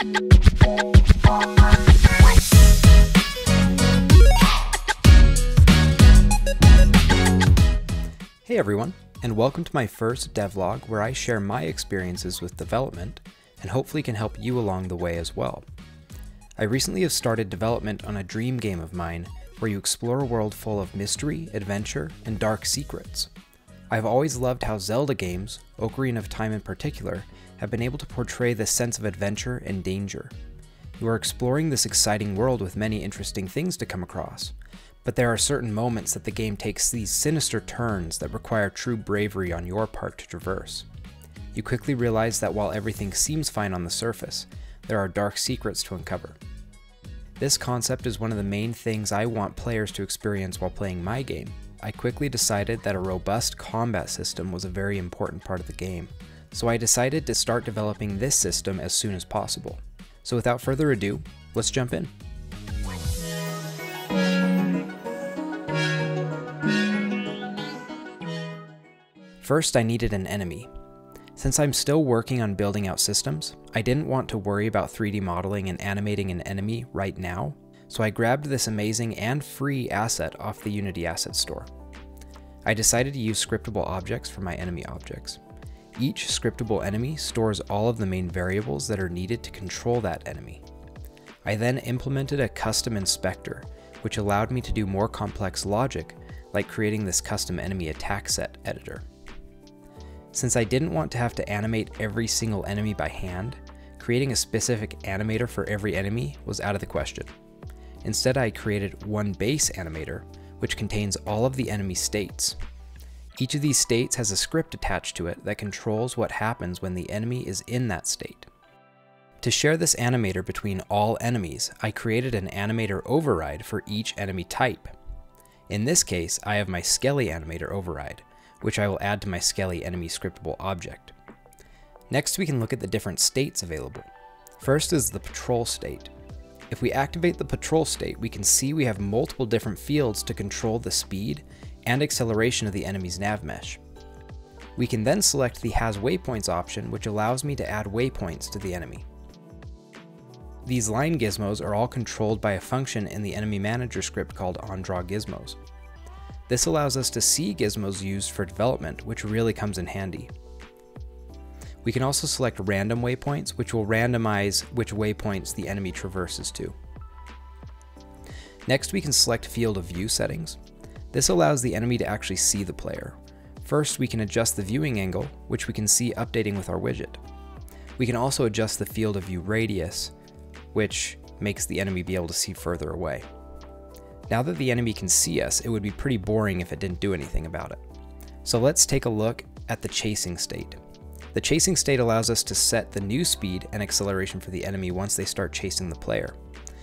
Hey everyone, and welcome to my first devlog where I share my experiences with development and hopefully can help you along the way as well. I recently have started development on a dream game of mine where you explore a world full of mystery, adventure, and dark secrets. I've always loved how Zelda games, Ocarina of Time in particular, have been able to portray this sense of adventure and danger. You are exploring this exciting world with many interesting things to come across, but there are certain moments that the game takes these sinister turns that require true bravery on your part to traverse. You quickly realize that while everything seems fine on the surface, there are dark secrets to uncover. This concept is one of the main things I want players to experience while playing my game. I quickly decided that a robust combat system was a very important part of the game, so I decided to start developing this system as soon as possible. So without further ado, let's jump in. First, I needed an enemy. Since I'm still working on building out systems, I didn't want to worry about 3D modeling and animating an enemy right now, so I grabbed this amazing and free asset off the Unity Asset Store. I decided to use scriptable objects for my enemy objects. Each scriptable enemy stores all of the main variables that are needed to control that enemy. I then implemented a custom inspector, which allowed me to do more complex logic, like creating this custom enemy attack set editor. Since I didn't want to have to animate every single enemy by hand, creating a specific animator for every enemy was out of the question. Instead, I created one base animator, which contains all of the enemy states. Each of these states has a script attached to it that controls what happens when the enemy is in that state. To share this animator between all enemies, I created an animator override for each enemy type. In this case, I have my Skelly animator override, which I will add to my Skelly enemy scriptable object. Next, we can look at the different states available. First is the patrol state. If we activate the patrol state, we can see we have multiple different fields to control the speed and acceleration of the enemy's nav mesh. We can then select the Has Waypoints option, which allows me to add waypoints to the enemy. These line gizmos are all controlled by a function in the enemy manager script called onDrawGizmos. This allows us to see gizmos used for development, which really comes in handy. We can also select random waypoints, which will randomize which waypoints the enemy traverses to. Next, we can select field of view settings. This allows the enemy to actually see the player. First, we can adjust the viewing angle, which we can see updating with our widget. We can also adjust the field of view radius, which makes the enemy be able to see further away. Now that the enemy can see us, it would be pretty boring if it didn't do anything about it. So let's take a look at the chasing state. The chasing state allows us to set the new speed and acceleration for the enemy once they start chasing the player.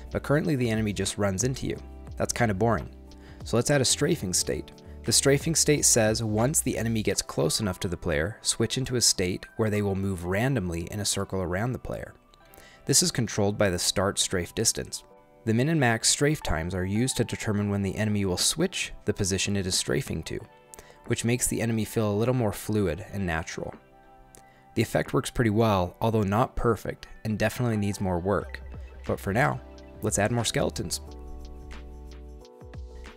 But currently the enemy just runs into you. That's kind of boring. So let's add a strafing state. The strafing state says once the enemy gets close enough to the player, switch into a state where they will move randomly in a circle around the player. This is controlled by the start strafe distance. The min and max strafe times are used to determine when the enemy will switch the position it is strafing to, which makes the enemy feel a little more fluid and natural. The effect works pretty well, although not perfect, and definitely needs more work. But for now, let's add more skeletons.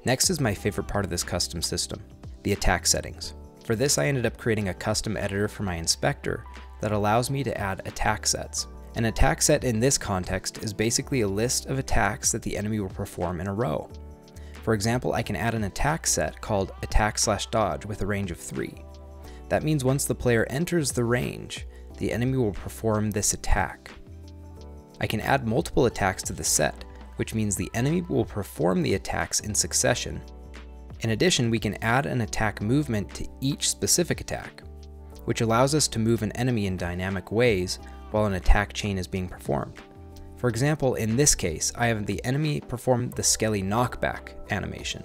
Next is my favorite part of this custom system, the attack settings. For this I ended up creating a custom editor for my inspector that allows me to add attack sets. An attack set in this context is basically a list of attacks that the enemy will perform in a row. For example, I can add an attack set called attack slash dodge with a range of 3. That means once the player enters the range, the enemy will perform this attack. I can add multiple attacks to the set, which means the enemy will perform the attacks in succession. In addition, we can add an attack movement to each specific attack, which allows us to move an enemy in dynamic ways while an attack chain is being performed. For example, in this case, I have the enemy perform the Skelly knockback animation.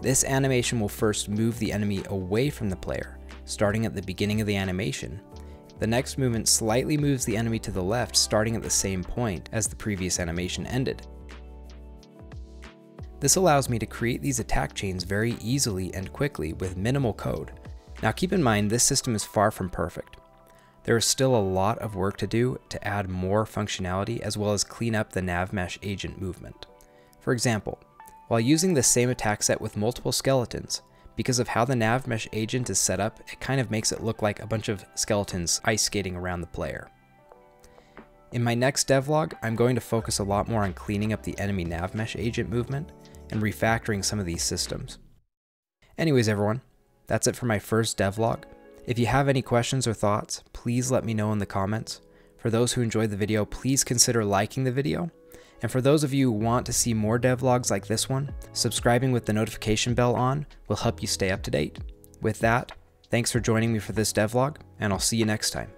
This animation will first move the enemy away from the player, starting at the beginning of the animation. The next movement slightly moves the enemy to the left, starting at the same point as the previous animation ended. This allows me to create these attack chains very easily and quickly with minimal code. Now keep in mind this system is far from perfect. There is still a lot of work to do to add more functionality as well as clean up the NavMesh agent movement. For example, while using the same attack set with multiple skeletons, because of how the NavMesh agent is set up, it kind of makes it look like a bunch of skeletons ice skating around the player. In my next devlog, I'm going to focus a lot more on cleaning up the enemy NavMesh agent movement and refactoring some of these systems. Anyways everyone, that's it for my first devlog. If you have any questions or thoughts, please let me know in the comments. For those who enjoyed the video, please consider liking the video. And for those of you who want to see more devlogs like this one, subscribing with the notification bell on will help you stay up to date. With that, thanks for joining me for this devlog, and I'll see you next time.